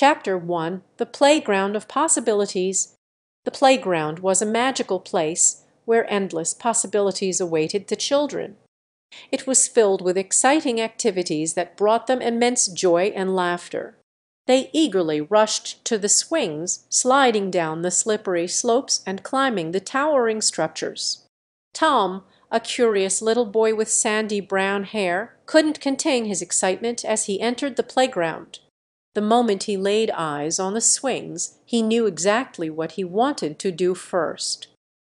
Chapter 1 The Playground of Possibilities The playground was a magical place where endless possibilities awaited the children. It was filled with exciting activities that brought them immense joy and laughter. They eagerly rushed to the swings, sliding down the slippery slopes and climbing the towering structures. Tom, a curious little boy with sandy brown hair, couldn't contain his excitement as he entered the playground. The moment he laid eyes on the swings he knew exactly what he wanted to do first.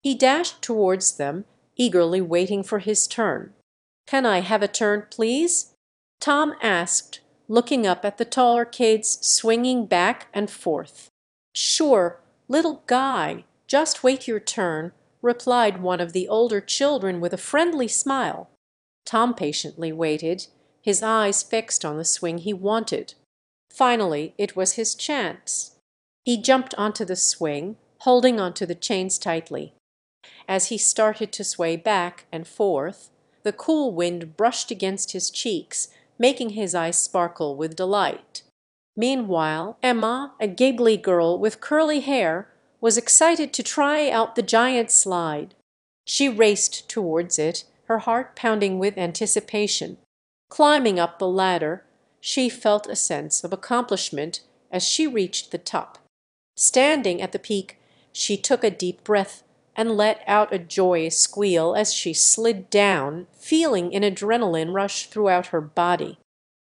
He dashed towards them, eagerly waiting for his turn. "Can I have a turn, please?" Tom asked, looking up at the taller kids swinging back and forth. "Sure, little Guy, just wait your turn," replied one of the older children with a friendly smile. Tom patiently waited, his eyes fixed on the swing he wanted. Finally it was his chance. He jumped onto the swing, holding onto the chains tightly. As he started to sway back and forth, the cool wind brushed against his cheeks, making his eyes sparkle with delight. Meanwhile Emma, a giggly girl with curly hair, was excited to try out the giant slide. She raced towards it, her heart pounding with anticipation. Climbing up the ladder, she felt a sense of accomplishment as she reached the top. Standing at the peak, she took a deep breath and let out a joyous squeal as she slid down, feeling an adrenaline rush throughout her body.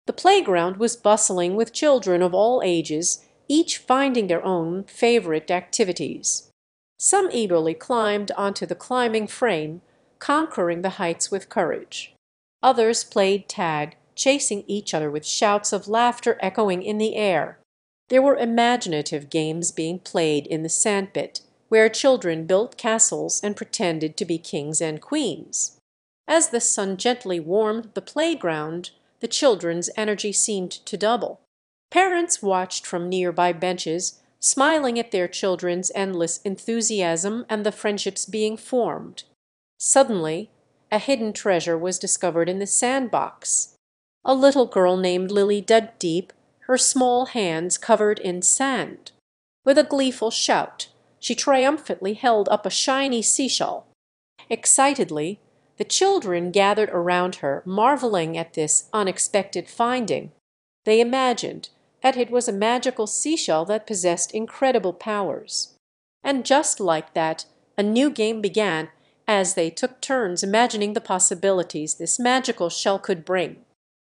The playground was bustling with children of all ages, each finding their own favorite activities. Some eagerly climbed onto the climbing frame, conquering the heights with courage. Others played tag, chasing each other with shouts of laughter echoing in the air. There were imaginative games being played in the sandpit, where children built castles and pretended to be kings and queens. As the sun gently warmed the playground, the children's energy seemed to double. Parents watched from nearby benches, smiling at their children's endless enthusiasm and the friendships being formed. Suddenly a hidden treasure was discovered in the sandbox. A little girl named Lily dug deep, her small hands covered in sand. With a gleeful shout she triumphantly held up a shiny seashell. Excitedly the children gathered around her, marveling at this unexpected finding. They imagined that it was a magical seashell that possessed incredible powers. And just like that a new game began as they took turns imagining the possibilities this magical shell could bring.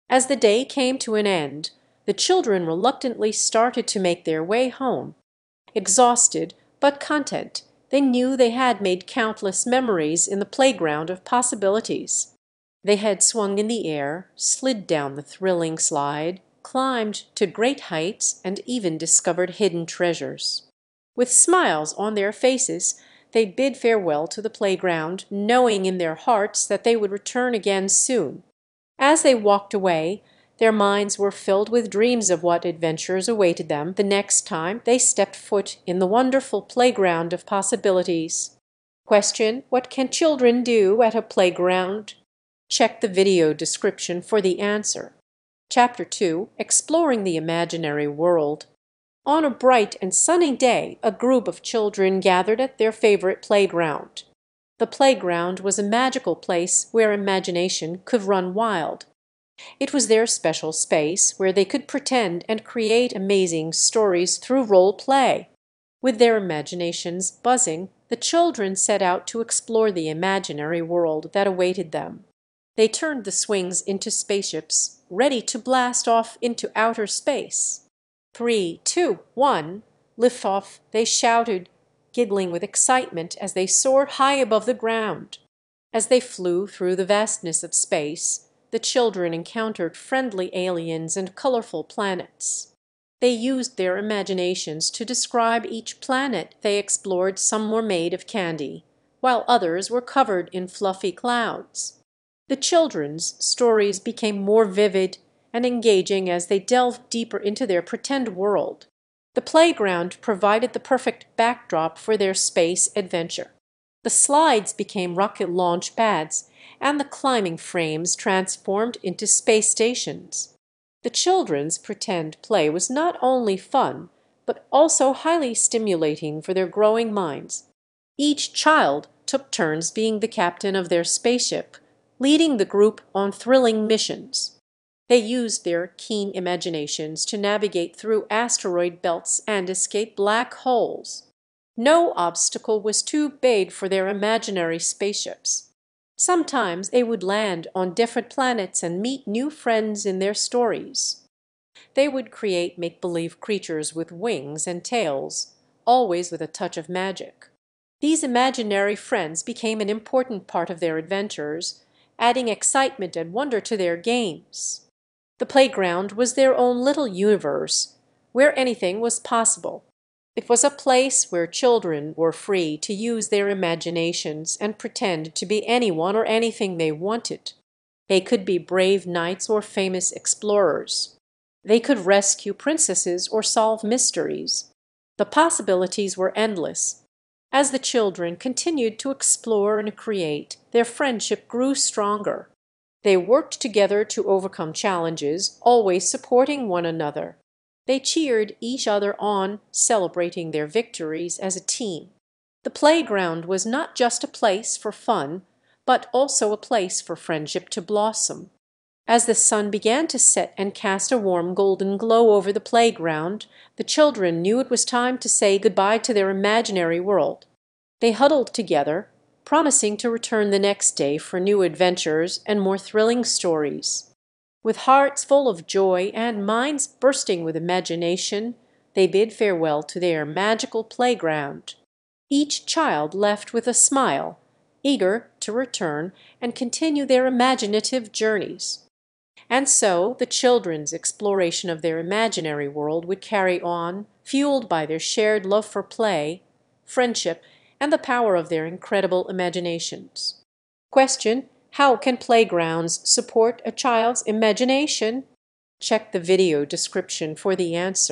As the day came to an end, the children reluctantly started to make their way home. Exhausted, but content, they knew they had made countless memories in the playground of possibilities. They had swung in the air, slid down the thrilling slide, climbed to great heights, and even discovered hidden treasures. With smiles on their faces, they bid farewell to the playground, knowing in their hearts that they would return again soon. As they walked away, their minds were filled with dreams of what adventures awaited them the next time they stepped foot in the wonderful playground of possibilities. Question, what can children do at a playground? Check the video description for the answer. Chapter 2, Exploring the Imaginary World. On a bright and sunny day a group of children gathered at their favorite playground. The playground was a magical place where imagination could run wild. It was their special space where they could pretend and create amazing stories through role play. With their imaginations buzzing, the children set out to explore the imaginary world that awaited them. They turned the swings into spaceships, ready to blast off into outer space. Three, two, one, lift off, they shouted, giggling with excitement as they soared high above the ground. As they flew through the vastness of space, the children encountered friendly aliens and colorful planets. They used their imaginations to describe each planet they explored some were made of candy, while others were covered in fluffy clouds. The children's stories became more vivid and engaging as they delved deeper into their pretend world. The playground provided the perfect backdrop for their space adventure. The slides became rocket launch pads, and the climbing frames transformed into space stations. The children's pretend play was not only fun, but also highly stimulating for their growing minds. Each child took turns being the captain of their spaceship, leading the group on thrilling missions. They used their keen imaginations to navigate through asteroid belts and escape black holes. No obstacle was too big for their imaginary spaceships. Sometimes they would land on different planets and meet new friends in their stories. They would create make-believe creatures with wings and tails, always with a touch of magic. These imaginary friends became an important part of their adventures, adding excitement and wonder to their games. The playground was their own little universe, where anything was possible. It was a place where children were free to use their imaginations and pretend to be anyone or anything they wanted. They could be brave knights or famous explorers. They could rescue princesses or solve mysteries. The possibilities were endless. As the children continued to explore and create, their friendship grew stronger. They worked together to overcome challenges, always supporting one another. They cheered each other on, celebrating their victories as a team. The playground was not just a place for fun, but also a place for friendship to blossom. As the sun began to set and cast a warm golden glow over the playground, the children knew it was time to say goodbye to their imaginary world. They huddled together, promising to return the next day for new adventures and more thrilling stories. With hearts full of joy and minds bursting with imagination, they bid farewell to their magical playground. Each child left with a smile, eager to return and continue their imaginative journeys. And so the children's exploration of their imaginary world would carry on, fueled by their shared love for play, friendship, and the power of their incredible imaginations. Question how can playgrounds support a child's imagination? Check the video description for the answer.